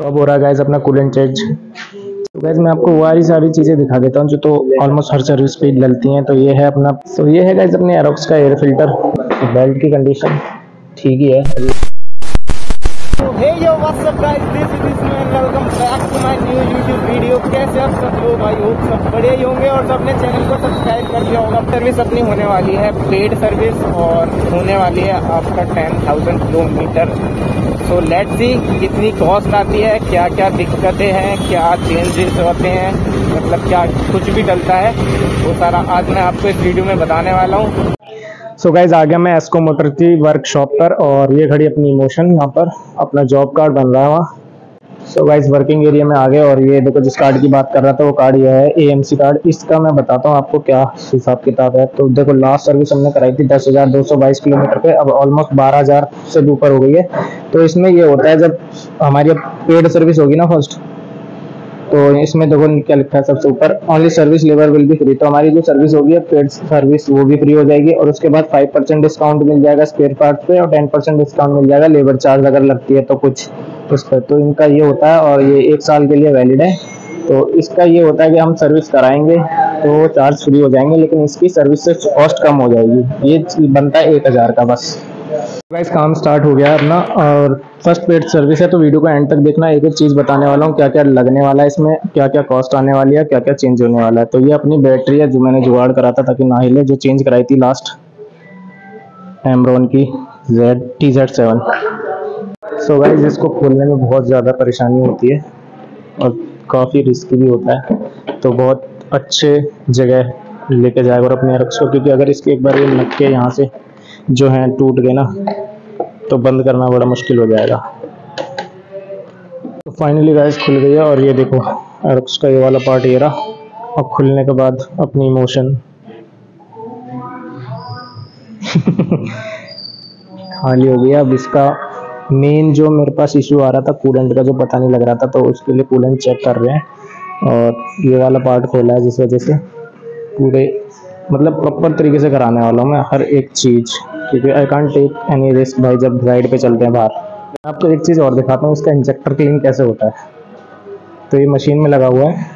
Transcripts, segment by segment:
तो अब हो रहा है गैस अपना कूलेंट चेंज तो गैस मैं आपको वारी सारी चीज़ें दिखा देता हूँ जो तो ऑलमोस्ट हर सर्विस पे डलती हैं। तो ये है अपना तो ये है गैस अपने एरोक्स का एयर फ़िल्टर बेल्ट की कंडीशन ठीक ही है। Back to my new YouTube video. कैसे आप सब लोग भाई? होप सब बढ़िया ही होंगे और सबने चैनल को सब्सक्राइब कर लिया होगा। सर्विस अपनी होने वाली है पेड सर्विस और होने वाली है आपका ten thousand kilometre so let see कितनी कॉस्ट आती है क्या क्या दिक्कतें हैं, क्या चेंजेस होते हैं मतलब क्या कुछ भी डलता है, वो सारा आज मैं आपको इस वीडियो में बताने वाला हूँ। सो so गाइज़ आ गया मैं एस्को मोटर की वर्कशॉप पर और ये खड़ी अपनी इमोशन यहाँ पर अपना जॉब कार्ड बन रहा है वहाँ। सो गाइस वर्किंग एरिया में आ गए और ये देखो जिस कार्ड की बात कर रहा था, वो कार्ड ये है एएमसी कार्ड इसका मैं बताता हूँ आपको क्या हिसाब किताब है। तो देखो लास्ट सर्विस हमने कराई थी दस हज़ार दो सौ बाईस किलोमीटर पे, अब ऑलमोस्ट बारह हज़ार से ऊपर हो गई है। तो इसमें ये होता है, जब हमारी पेड सर्विस होगी ना फ़र्स्ट तो इसमें देखो क्या लिखा है सबसे ऊपर only service labour will be free तो हमारी जो सर्विस होगी पेड सर्विस वो भी फ्री हो जाएगी और उसके बाद फाइव परसेंट डिस्काउंट मिल जाएगा स्पेयर पार्ट पे और टेन परसेंट डिस्काउंट मिल जाएगा लेबर चार्ज अगर लगती है तो कुछ उस पर। तो इनका ये होता है और ये एक साल के लिए वैलिड है। तो इसका ये होता है कि हम सर्विस कराएँगे तो चार्ज फ्री हो जाएँगे, लेकिन इसकी सर्विस से कॉस्ट कम हो जाएगी। ये बनता है एक हज़ार का बस। गाइस काम स्टार्ट हो गया अपना और फ़र्स्ट पेड सर्विस है तो वीडियो को एंड तक देखना। एक एक चीज़ बताने वाला हूँ क्या क्या लगने वाला है इसमें क्या क्या कॉस्ट आने वाली है क्या क्या चेंज होने वाला है। तो ये अपनी बैटरी है जो मैंने जुगाड़ करा था ताकि ना हिले जो चेंज कराई थी लास्ट एमरोन की Z T Z seven so guys इसको खोलने में बहुत ज़्यादा परेशानी होती है और काफ़ी रिस्की भी होता है। तो बहुत अच्छे जगह लेके जाएगा और अपने को क्योंकि अगर इसके एक बार ये नक्के यहाँ से, जो हैं, टूट गए ना तो बंद करना बड़ा मुश्किल हो जाएगा। तो फाइनली गैस खुल गई है और ये देखो एरोक्स का ये वाला पार्ट ये रहा, और खुलने के बाद अपनी इमोशन खाली हो गया अब इसका मेन जो मेरे पास इशू आ रहा था कूलेंट का जो पता नहीं लग रहा था तो उसके लिए कूलेंट चेक कर रहे हैं। और ये वाला पार्ट खोला है जिस वजह से पूरे मतलब प्रॉपर तरीके से कराने वाला हूँ मैं हर एक चीज़। क्योंकि I can't take any risk भाई जब राइड पे चलते हैं बाहर। मैं आपको एक चीज़ और दिखाता हूँ इसका इंजेक्टर क्लीन कैसे होता है। तो ये मशीन में लगा हुआ है,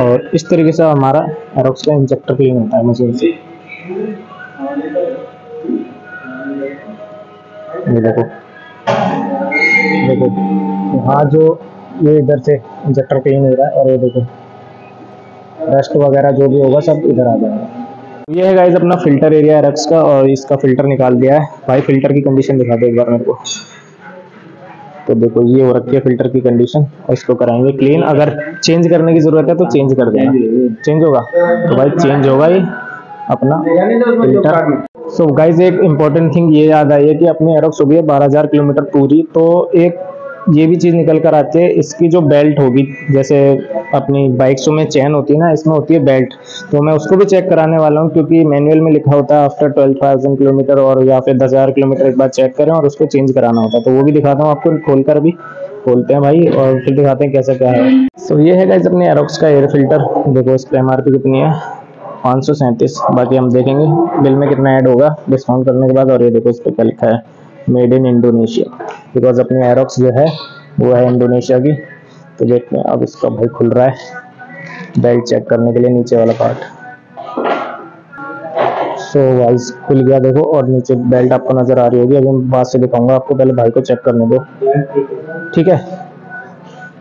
और इस तरीके से हमारा एरोक्स का इंजेक्टर क्लीन होता है मशीन से। ये देखो देखो, यहाँ जो ये इधर से इंजेक्टर क्लीन हो रहा है, और ये देखो रेस्ट वगैरह जो भी होगा सब इधर आ जाएगा। ये है गाइज़ अपना फ़िल्टर एरिया रक्स का और इसका फ़िल्टर निकाल दिया है। भाई फ़िल्टर की कंडीशन दिखा दो एक बार मेरे को। तो देखो, ये हो रखी है फ़िल्टर की कंडीशन और इसको कराएँगे क्लीन अगर चेंज करने की ज़रूरत है तो चेंज कर देना। चेंज होगा? तो भाई चेंज होगा ये अपना फ़िल्टर सो गाइज़ एक इम्पोर्टेंट थिंग ये याद आई है कि अपनी एरोक्स हो गई है बारह किलोमीटर पूरी। तो एक ये भी चीज़ निकल कर आती है। इसकी जो बेल्ट होगी जैसे अपनी बाइक्सों में चैन होती है ना इसमें होती है बेल्ट तो मैं उसको भी चेक कराने वाला हूँ क्योंकि मैनुअल में लिखा होता है आफ्टर ट्वेल्व थाउज़ेंड किलोमीटर और या फिर दस हज़ार किलोमीटर एक बार चेक करें और उसको चेंज कराना होता है। तो वो भी दिखाता हूँ आपको खोल कर भी खोलते हैं भाई और फिर दिखाते हैं कैसा क्या है। So, ये है गाइज़ अपने एरोक्स का एयर फ़िल्टर देखो इस पर एम कितनी है पाँच सौ सैंतीस। बाकी हम देखेंगे बिल में कितना ऐड होगा डिस्काउंट करने के बाद और ये देखो इस पर क्या लिखा है। Made in Indonesia. बिकॉज़ अपनी एरोक्स जो है वो है इंडोनेशिया की। तो देखते हैं अब इसका भाई खुल रहा है। बेल्ट चेक करने के लिए नीचे वाला पार्ट सो so, वाइज खुल गया देखो और नीचे बेल्ट आपको नज़र आ रही होगी। अभी मैं बात से दिखाऊँगा आपको पहले भाई को चेक करने दो। ठीक है?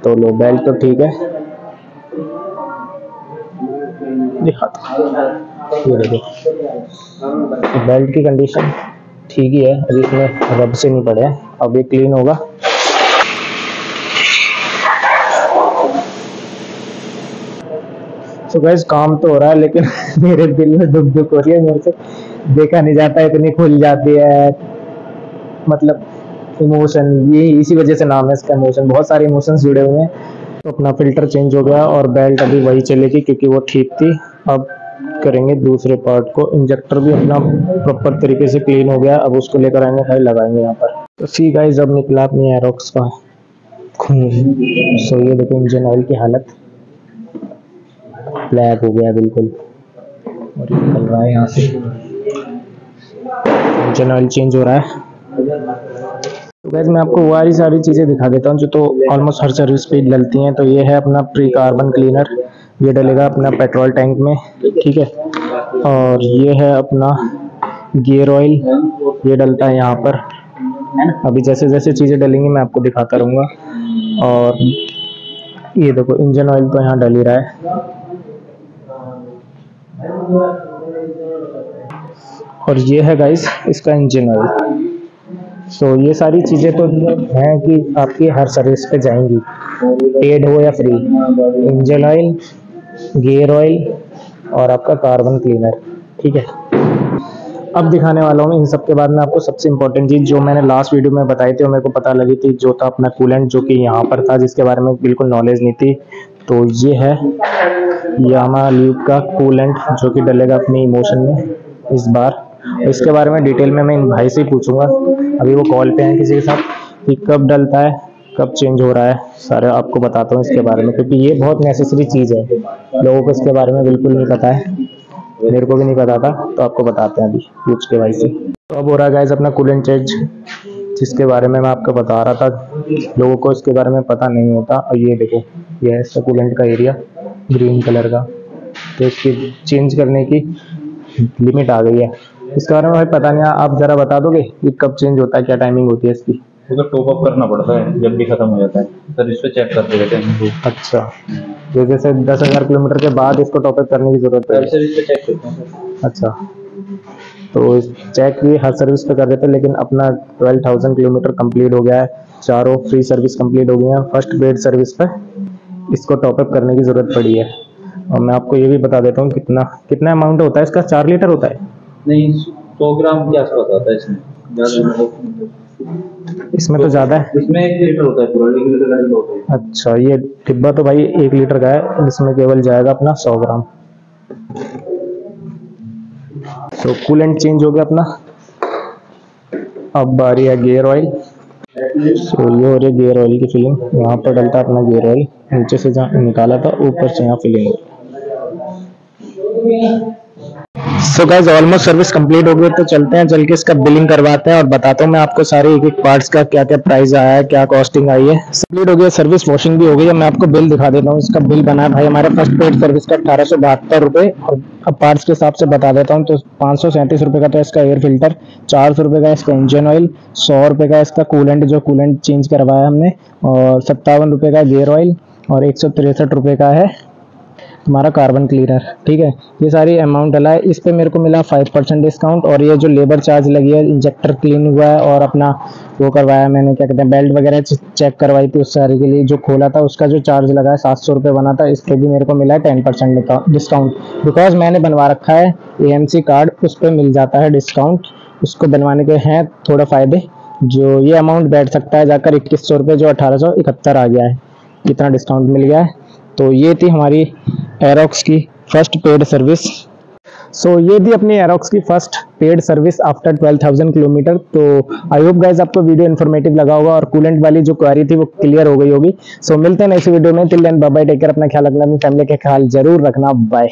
तो लो बेल्ट तो ठीक है। ये देखो। बेल्ट की कंडीशन ठीक ही है, अभी इसमें रब से नहीं पड़े अब ये क्लीन होगा। तो गैस काम तो हो रहा है, लेकिन मेरे दिल में दुख दुख हो रही है, मेरे से देखा नहीं जाता, इतनी खुल जाती है। मतलब इमोशन ये इसी वजह से नाम है इसका इमोशन बहुत सारे इमोशंस जुड़े हुए हैं। तो अपना फ़िल्टर चेंज हो गया और बेल्ट अभी वही चलेगी, क्योंकि वो ठीक थी। अब करेंगे, दूसरे पार्ट को इंजेक्टर भी अपना प्रॉपर तरीके से क्लीन हो गया, अब उसको लेकर आएँगे भाई लगाएँगे यहाँ पर। तो सी गाइस अब निकला अपनी एरोक्स का सो ये देखो इंजन ऑयल की हालत। ब्लैक हो गया बिल्कुल। और ये निकल रहा है यहाँ से। इंजन ऑयल चेंज हो रहा है। तो गैस मैं आपको वारी सारी चीज़ें दिखा देता हूँ जो तो ऑलमोस्ट हर सर्विस पे डलती हैं। तो ये है अपना प्री कार्बन क्लीनर ये डलेगा अपना पेट्रोल टैंक में, ठीक है? और ये है अपना गियर ऑयल ये डलता है यहाँ पर। अभी जैसे जैसे चीज़ें डलेंगी, मैं आपको दिखाता रहूँगा। और ये देखो, इंजन ऑयल तो यहाँ डल ही रहा है। और ये है गाइस इसका इंजन ऑयल सो ये सारी चीज़ें तो हैं कि आपकी हर सर्विस पे जाएँगी। पेड हो या free engine oil gear oil और आपका कार्बन क्लीनर ठीक है? अब दिखाने वाला हूँ इन सब के बाद में आपको सबसे इंपॉर्टेंट चीज़ जो मैंने लास्ट वीडियो में बताई थी और मेरे को पता लगी थी, जो था अपना कूलेंट जो कि यहाँ पर था, जिसके बारे में बिल्कुल नॉलेज नहीं थी। तो ये है यामा ल्यूब का कूलेंट जो कि डलेगा अपनी इमोशन में इस बार। इसके बारे में डिटेल में मैं इन भाई से ही पूछूँगा। अभी वो कॉल पे हैं किसी के साथ कि कब डलता है, कब चेंज हो रहा है, सारे आपको बताता हूँ इसके बारे में, क्योंकि ये बहुत नेसेसरी चीज़ है। लोगों को इसके बारे में बिल्कुल नहीं पता है। मेरे को भी नहीं पता था तो आपको बताते हैं अभी, पूछ के भाई से। तो अब हो रहा है अपना कूलेंट चेंज जिसके बारे में मैं आपको बता रहा था। लोगों को इसके बारे में पता नहीं होता। और ये देखो, ये है इसका कूलेंट का एरिया ग्रीन कलर का। तो इसकी चेंज करने की लिमिट आ गई है। इसके बारे में भाई पता नहीं आप जरा बता दोगे कि कब चेंज होता है क्या टाइमिंग होती है इसकी? तो टॉप अप करना पड़ता है जब भी खत्म हो जाता है। सर इस पे चेक करते रहते हैं। अच्छा। तो जैसे दस हज़ार किलोमीटर के बाद इसको टॉप अप करने की ज़रूरत है। सर इस पे चेक करते हैं अच्छा। तो चेक भी हर सर्विस पे कर देते हैं लेकिन अपना ट्वेल्व थाउज़ेंड किलोमीटर कंप्लीट हो गया है। चारों फ्री सर्विस कंप्लीट हो गई हैं। फ़र्स्ट ग्रेड सर्विस पे इसको टॉप अप करने की ज़रूरत पड़ी है। और मैं आपको ये भी बता देता हूँ कितना कितना अमाउंट होता है इसका? चार लीटर होता है। नहीं सौ ग्राम के आसपास आता है इसमें? इसमें तो ज़्यादा है। इसमें एक लीटर होता है पूरा एक लीटर का होता है। अच्छा ये डिब्बा तो भाई एक लीटर का है इसमें केवल जाएगा अपना सौ ग्राम। तो कूलेंट चेंज हो गया अपना। अब बारी है गियर ऑयल तो ये हो रही है गियर ऑयल की फिलिंग यहाँ पर डलता है अपना गियर ऑयल नीचे से जहाँ निकाला था ऊपर से यहाँ फिलिंग हो। So guys almost service complete हो गई तो चलते हैं चल के इसका बिलिंग करवाते हैं और बताता हूँ मैं आपको सारे एक एक पार्ट्स का क्या क्या प्राइस आया है, क्या कॉस्टिंग आई है। कंप्लीट हो गया सर्विस वॉशिंग भी हो गई है मैं आपको बिल दिखा देता हूँ, इसका बिल बना है भाई, हमारे फ़र्स्ट पेड सर्विस का अठारह सौ बहत्तर रुपए, और अब पार्ट्स के हिसाब से बता देता हूँ तो पाँच सौ सैंतीस का था इसका एयर फ़िल्टर चार सौ का इसका इंजन ऑयल सौ रुपए का इसका कूलेंट जो कूलेंट चेंज करवाया हमने, और सत्तावन रुपए का गेयर ऑयल और एक सौ तिरसठ रुपए का है हमारा कार्बन क्लीनर ठीक है? ये सारी अमाउंट डला है। इस पे मेरे को मिला फाइव परसेंट डिस्काउंट और ये जो लेबर चार्ज लगी है इंजेक्टर क्लीन हुआ है और अपना वो करवाया मैंने, क्या कहते हैं बेल्ट वगैरह चेक करवाई थी उस सारी के लिए। जो खोला था उसका जो चार्ज लगा है, सात सौ रुपये बना था। इस पर भी मेरे को मिला है टेन परसेंट डिस्काउंट बिकॉज़ मैंने बनवा रखा है एएमसी कार्ड उस पर मिल जाता है डिस्काउंट उसको बनवाने के हैं थोड़ा फ़ायदे। जो ये अमाउंट बैठ सकता है, जाकर इक्कीस सौ रुपये, जो अठारह सौ, इकहत्तर आ गया है। इतना डिस्काउंट मिल गया है। तो ये थी हमारी एरोक्स की first paid service so so, ये थी अपनी एरोक्स की first paid service after 12,000 kilometre तो आई होप गाइज़ आपको वीडियो इन्फॉर्मेटिव लगा होगा और कूलेंट वाली जो क्वारी थी वो क्लियर हो गई होगी. सो so, मिलते हैं नेक्स्ट वीडियो में. Till then bye take care अपना ख्याल रखना. अपनी फैमिली का ख्याल ज़रूर रखना. बाय